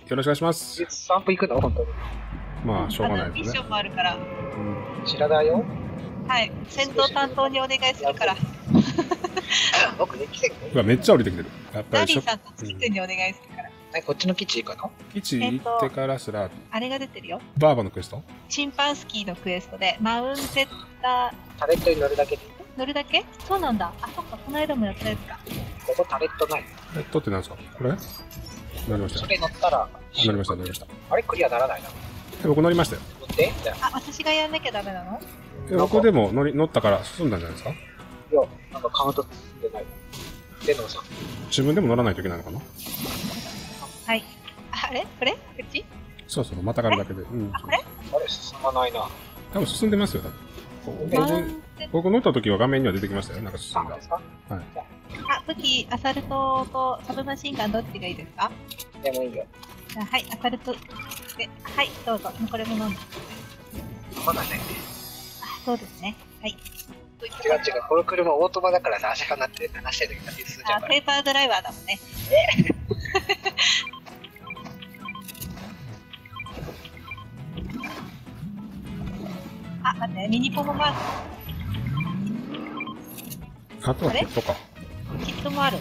ます。よろしくお願いします。散歩行くの？本当に。まあ、しょうがなあのミッシいですね。ョンもあるから、うん知らないよ。はい。戦闘担当にお願いするから、僕ね、奇跡。うわ、めっちゃ降りてきてる。やっぱりしょダリーさんと月君にお願いするから。はい、こっちの基地行くの？基地行ってからすら、あれが出てるよ。バーバのクエスト？チンパンスキーのクエストで、マウンテッタタレットに乗るだけで。乗るだけ？そうなんだ。あ、そっか、この間もやったやつか。ここタレットない。えっとってなんですか？これ？乗りましたそよ。れ乗ったら、乗りました、乗りました。あれクリアならないな。え僕乗りましたよ。乗って？あ、あ、私がやんなきゃダメなの？え僕でも乗り乗ったから進んだんじゃないですか？いや、なんかカウント進んでない。でのさん。自分でも乗らないといけないのかな？はい。あれ？これ？こっち？そうそう、またがるだけで。うん。あ、これ？あれ、進まないな。多分進んでますよ、多分。僕乗った時は画面には出てきましたよ。なんか進んだあで。すかタ、あ、武器、アサルトとサブマシンガンどっちがいいですか？でもいいよ。じゃあはい、アサルト。で、はい、どうぞ。もうこれも飲んで。まだね。あ、そうですね。はい。違う違う、この車オートマだからさ、足離って話してる時だけ進んじゃあ、うから。ペーパードライバーだもんね。あ、待って、ミニポモマーあとはキットか。ク、キットもある。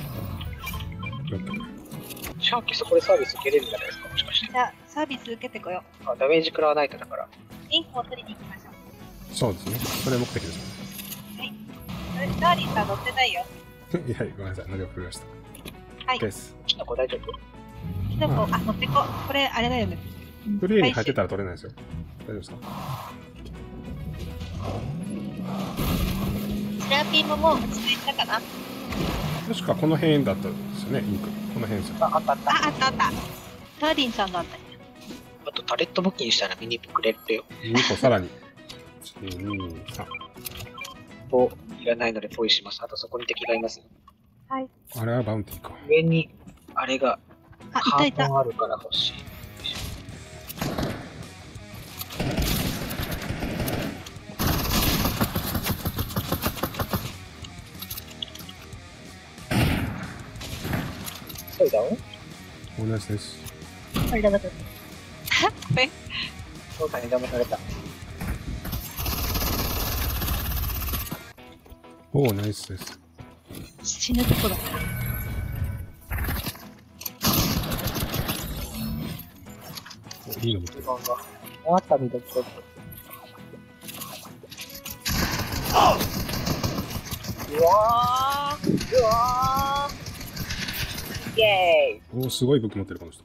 シャーキスこれサービス受けれるんじゃないですか、もしかして。じゃあ、サービス受けてこよあ、ダメージ食らわないとだから。う。インコを取りに行きましょう。そうですね。それ目的です。あれダーリンさん乗ってないよ。いや、ごめんなさい。乗り遅れました。はいです。キノコ大丈夫？キノコ、あ、乗ってこ。これ、あれだよね。フリーに入ってたら取れないですよ。大丈夫ですか？セラピーももう落ち着いたかなあ、確かこの辺だったんですよね、インク。この辺ですよ。あ、あったあった。あったあった。ダーリンさんだった。あとタレット募金したらミニくれるよ。2個さらに。1、2、3。と、いらないのでポイします。あとそこに敵がいます。はい。あれはバウンティーか。上に、あれが、あ、いハたいた。ートンあるから欲しい。そうだよ。同じです。あれだだだ。え そうだね、騙された。おお、ナイスです。死ぬところ。おいいの持ってる。あった、見どころ。うわーイェーイおお、すごい武器持ってる、この人。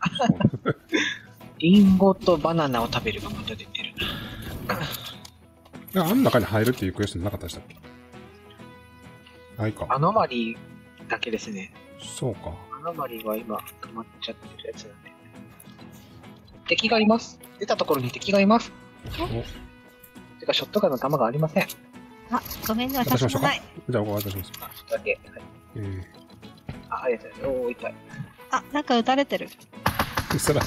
リンゴとバナナを食べるがまた出てる。ああん中に入るっていうクエストなかったでしたっけ？ないか。アノマリーだけですね。そうか。アノマリーは今止まっちゃってるやつなんで。敵がいます。出たところに敵がいます。てか、ショットガンの弾がありません。あ、ごめんね、渡しましょうか私もない。じゃあ、お渡します。あ、ちょっとだけ。はいえー、あ、ありがとうございます。おー、痛い。あ、なんか撃たれてる。さら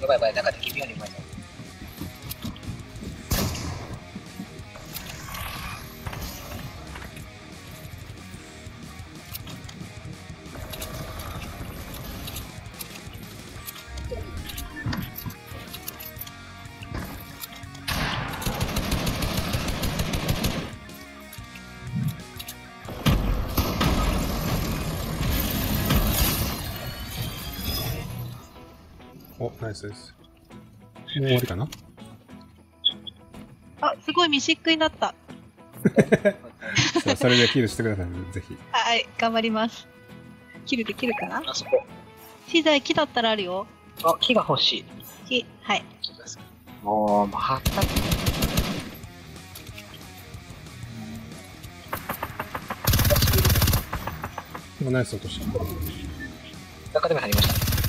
やばいやばい、中で君よりうまいぞ。お、ナイスです。もう終わりかな？あ、すごいミシックになった。それでキルしてください、ぜひ。はい、頑張ります。切るできるかな？あそこ。資材木だったらあるよ。あ、木が欲しい。木、はい。もう、もう、はった。今ナイス落とした。中でも入りました。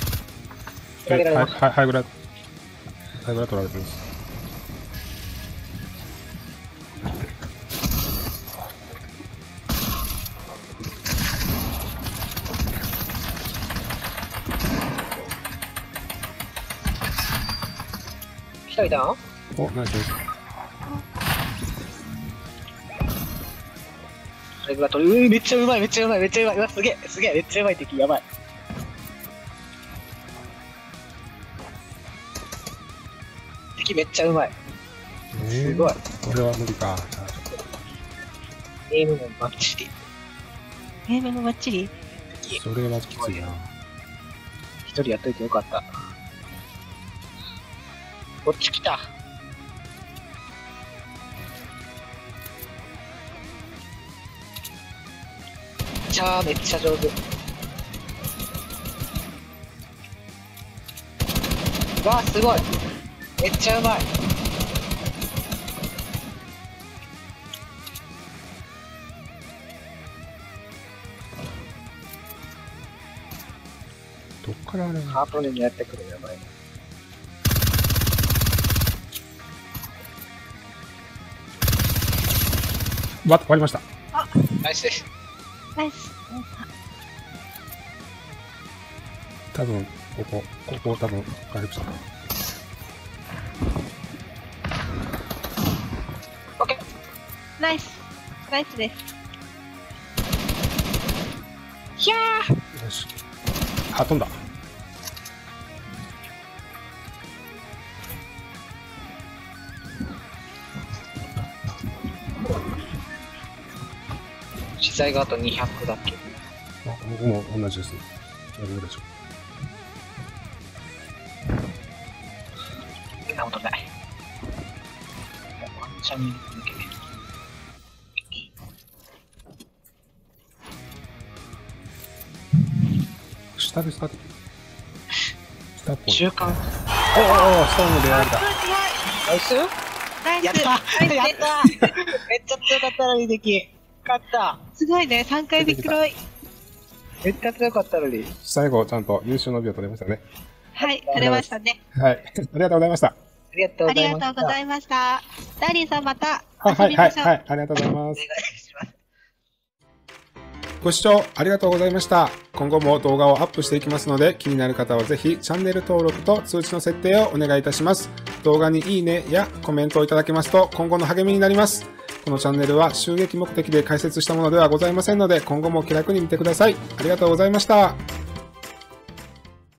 えはい、裏切られました。はい、ハイグラ、ハイグラ取られてます。一人だお、ナイスです。ライブが取る。うー、めっちゃうまい、めっちゃうまい、めっちゃうまい。うわ、すげえ、すげえ、めっちゃうまい敵、やばい。敵めっちゃうまい。すごい。これは無理か。ゲームもバッチリ。ゲームもバッチリ？それはきついな。一人やっといてよかった。こっち来た。じゃあ、めっちゃ上手。わあ、すごい。めっちゃうまい。どっからあれハートにやってくるやばいな。わ、終わりました。ナイスです。ナイス。多分、ここ、ここ多分、回復したナイス。ナイスです。ひゃーよし。あ、飛んだ。資材があと200だっけ？あ僕も同じです。やるでしょそんなことない。ワンチャン抜け下で下で。下っぽい。中間。おおお下の出会いだ。ナイスナイス。やったやっためっちゃ強かったのに、敵。勝ったすごいね。3回ビックロイ。めっちゃ強かったのに。最後、ちゃんと優秀の美を取れましたね。はい、取れましたね。はい。ありがとうございました。ありがとうありございました。がとうございました。ダーリンさんまたあはい、はい、遊びましょう。はい。ありがとうございまお願いす。します。ご視聴ありがとうございました。今後も動画をアップしていきますので、気になる方はぜひチャンネル登録と通知の設定をお願いいたします。動画にいいねやコメントをいただけますと今後の励みになります。このチャンネルは襲撃目的で解説したものではございませんので、今後も気楽に見てください。ありがとうございました。